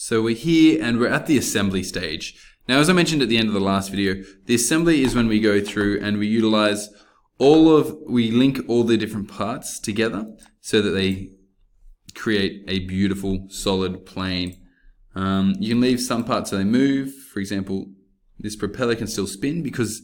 So we're here and we're at the assembly stage. Now, as I mentioned at the end of the last video, the assembly is when we go through and we utilize all of, we link all the different parts together so that they create a beautiful, solid plane. Um, you can leave some parts so they move. For example, this propeller can still spin because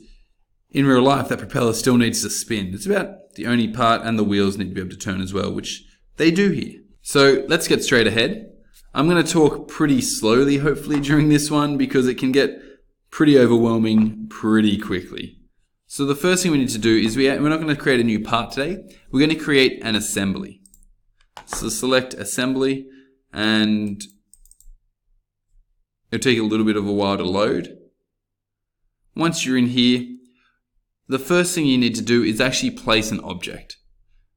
in real life, that propeller still needs to spin. It's about the only part and the wheels need to be able to turn as well, which they do here. So let's get straight ahead. I'm going to talk pretty slowly, hopefully, during this one because it can get pretty overwhelming pretty quickly. So the first thing we need to do is we, we're not going to create a new part today. We're going to create an assembly. So select assembly and it'll take a little bit of a while to load. Once you're in here, the first thing you need to do is actually place an object.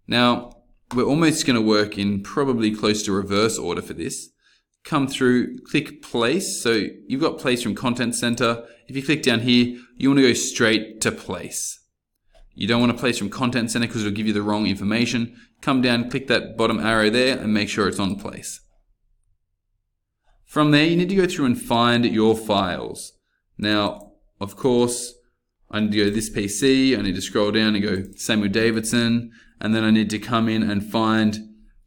Now, we're almost going to work in probably close to reverse order for this come through, click place. So you've got place from content center. If you click down here, you want to go straight to place. You don't want to place from content center because it'll give you the wrong information. Come down, click that bottom arrow there and make sure it's on place. From there, you need to go through and find your files. Now, of course, I need to go this PC, I need to scroll down and go Samuel Davidson, and then I need to come in and find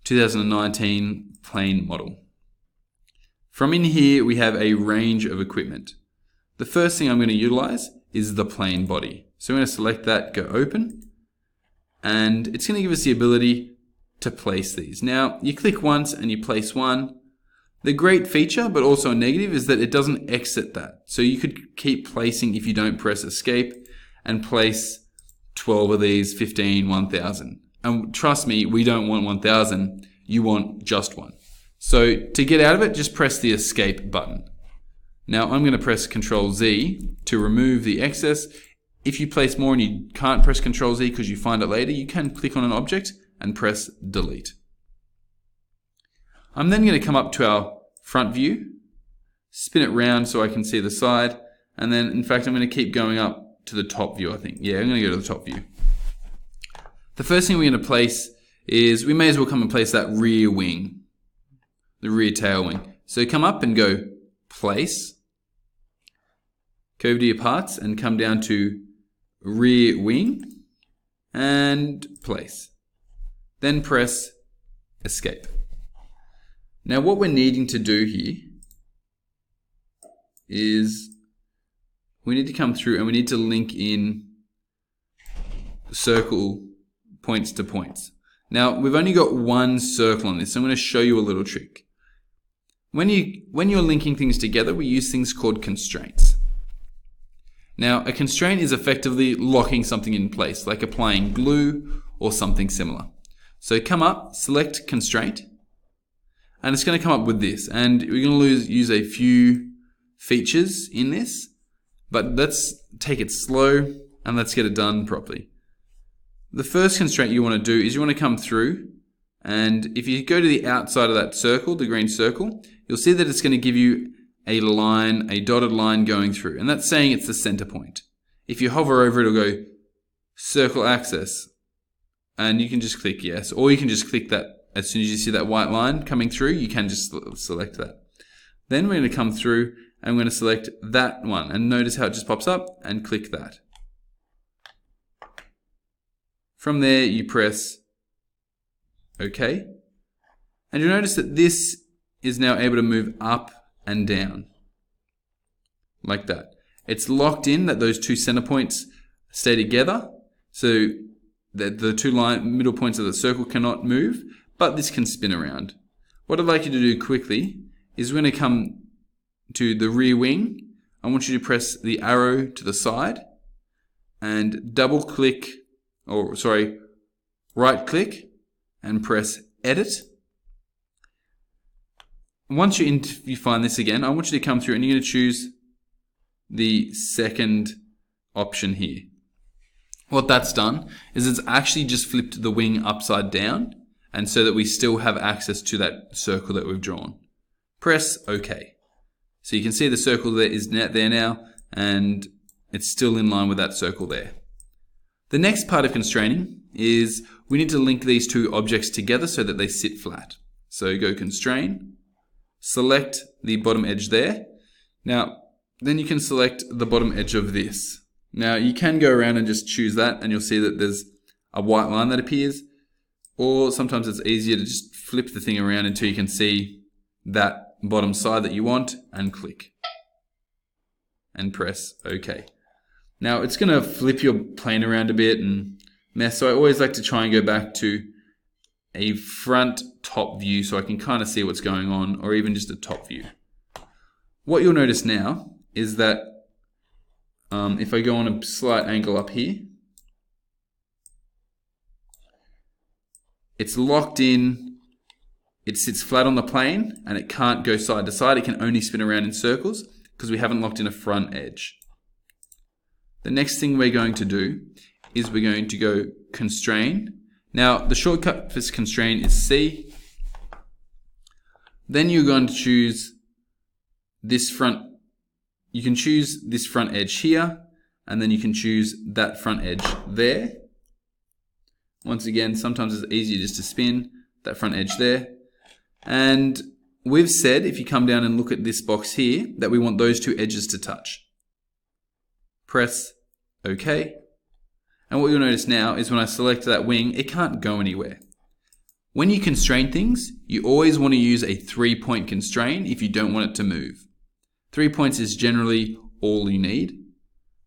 2019 plane model. From in here, we have a range of equipment. The first thing I'm going to utilize is the plane body. So I'm going to select that, go open, and it's going to give us the ability to place these. Now, you click once and you place one. The great feature, but also a negative, is that it doesn't exit that. So you could keep placing if you don't press escape and place 12 of these, 15, 1000. And trust me, we don't want 1000. You want just one. So to get out of it, just press the escape button. Now I'm going to press Control Z to remove the excess. If you place more and you can't press Control Z because you find it later, you can click on an object and press delete. I'm then going to come up to our front view, spin it round so I can see the side, and then in fact I'm going to keep going up to the top view I think. Yeah, I'm going to go to the top view. The first thing we're going to place is we may as well come and place that rear wing the rear tail wing. So come up and go place, go to your parts and come down to rear wing and place. Then press escape. Now what we're needing to do here is we need to come through and we need to link in circle points to points. Now we've only got one circle on this, so I'm going to show you a little trick. When, you, when you're linking things together, we use things called constraints. Now, a constraint is effectively locking something in place, like applying glue or something similar. So come up, select constraint, and it's going to come up with this. And we're going to lose, use a few features in this, but let's take it slow and let's get it done properly. The first constraint you want to do is you want to come through and if you go to the outside of that circle, the green circle, you'll see that it's going to give you a line, a dotted line going through. And that's saying it's the center point. If you hover over it, it'll go circle axis. And you can just click yes. Or you can just click that as soon as you see that white line coming through, you can just select that. Then we're going to come through and we're going to select that one. And notice how it just pops up and click that. From there, you press OK. And you'll notice that this is now able to move up and down like that. It's locked in that those two center points stay together. So that the two line middle points of the circle cannot move, but this can spin around. What I'd like you to do quickly is we're going to come to the rear wing. I want you to press the arrow to the side and double click, or sorry, right click and press edit once you, you find this again, I want you to come through and you're going to choose the second option here. What that's done is it's actually just flipped the wing upside down and so that we still have access to that circle that we've drawn. Press OK. So you can see the circle that is net there now and it's still in line with that circle there. The next part of constraining is we need to link these two objects together so that they sit flat. So go constrain, select the bottom edge there. Now, then you can select the bottom edge of this. Now, you can go around and just choose that and you'll see that there's a white line that appears. Or sometimes it's easier to just flip the thing around until you can see that bottom side that you want and click. And press OK. Now, it's going to flip your plane around a bit and mess, so I always like to try and go back to a front top view so I can kind of see what's going on, or even just a top view. What you'll notice now is that um, if I go on a slight angle up here, it's locked in, it sits flat on the plane, and it can't go side to side. It can only spin around in circles because we haven't locked in a front edge. The next thing we're going to do is we're going to go constrain now, the shortcut for this constraint is C. Then you're going to choose this front, you can choose this front edge here, and then you can choose that front edge there. Once again, sometimes it's easier just to spin that front edge there. And we've said, if you come down and look at this box here, that we want those two edges to touch. Press OK. And what you'll notice now is when I select that wing, it can't go anywhere. When you constrain things, you always want to use a three point constraint if you don't want it to move. Three points is generally all you need.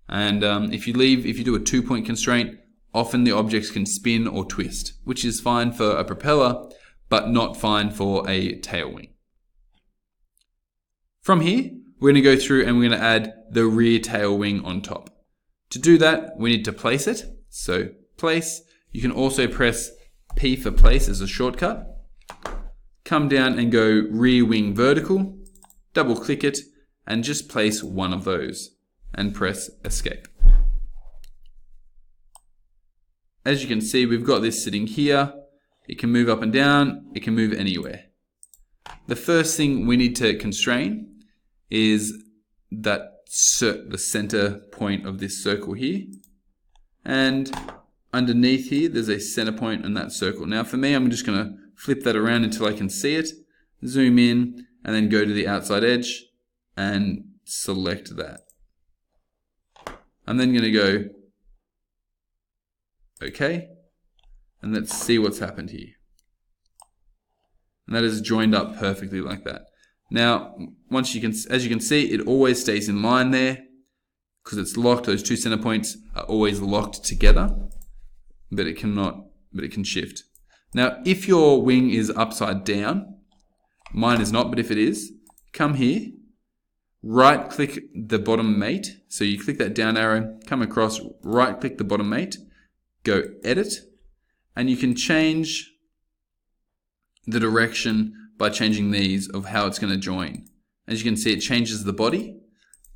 And um, if you leave, if you do a two point constraint, often the objects can spin or twist, which is fine for a propeller, but not fine for a tail wing. From here, we're going to go through and we're going to add the rear tail wing on top. To do that, we need to place it. So place, you can also press P for place as a shortcut. Come down and go rear wing vertical, double click it, and just place one of those and press escape. As you can see, we've got this sitting here. It can move up and down, it can move anywhere. The first thing we need to constrain is that the center point of this circle here. And underneath here, there's a center point in that circle. Now for me, I'm just going to flip that around until I can see it, zoom in, and then go to the outside edge and select that. I'm then going to go OK, and let's see what's happened here. And that is joined up perfectly like that. Now, once you can, as you can see, it always stays in line there because it's locked. Those two center points are always locked together, but it cannot, but it can shift. Now, if your wing is upside down, mine is not, but if it is, come here, right click the bottom mate. So you click that down arrow, come across, right click the bottom mate, go edit, and you can change the direction by changing these of how it's going to join. As you can see, it changes the body,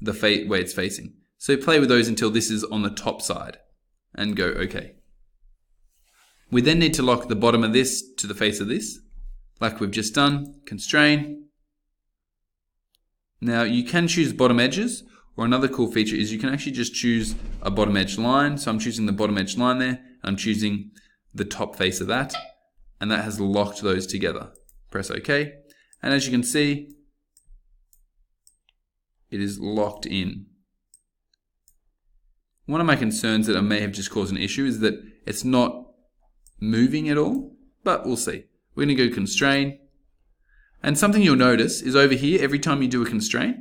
the way it's facing. So play with those until this is on the top side and go OK. We then need to lock the bottom of this to the face of this, like we've just done, constrain. Now you can choose bottom edges, or another cool feature is you can actually just choose a bottom edge line. So I'm choosing the bottom edge line there, I'm choosing the top face of that, and that has locked those together press OK. And as you can see, it is locked in. One of my concerns that I may have just caused an issue is that it's not moving at all, but we'll see. We're going to go constrain. And something you'll notice is over here, every time you do a constraint,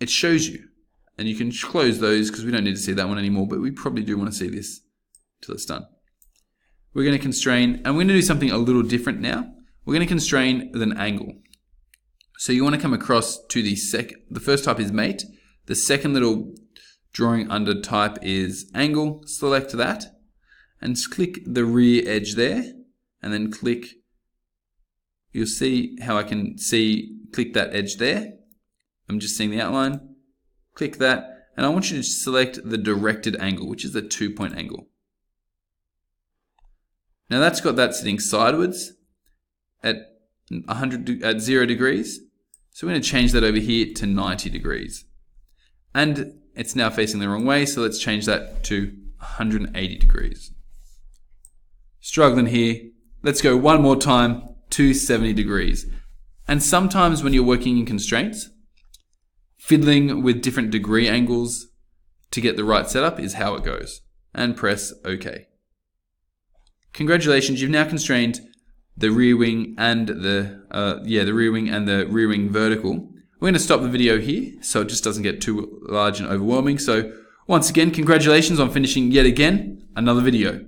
it shows you. And you can close those because we don't need to see that one anymore, but we probably do want to see this until it's done. We're going to constrain, and we're going to do something a little different now. We're going to constrain with an angle. So you want to come across to the sec. The first type is mate. The second little drawing under type is angle. Select that and click the rear edge there and then click. You'll see how I can see, click that edge there. I'm just seeing the outline. Click that and I want you to select the directed angle, which is the two point angle. Now that's got that sitting sideways at 100 at 0 degrees. So we're going to change that over here to 90 degrees. And it's now facing the wrong way, so let's change that to 180 degrees. Struggling here. Let's go one more time to 70 degrees. And sometimes when you're working in constraints, fiddling with different degree angles to get the right setup is how it goes. And press OK. Congratulations, you've now constrained the rear wing and the uh, yeah the rear wing and the rear wing vertical. We're going to stop the video here so it just doesn't get too large and overwhelming. So once again, congratulations on finishing yet again another video.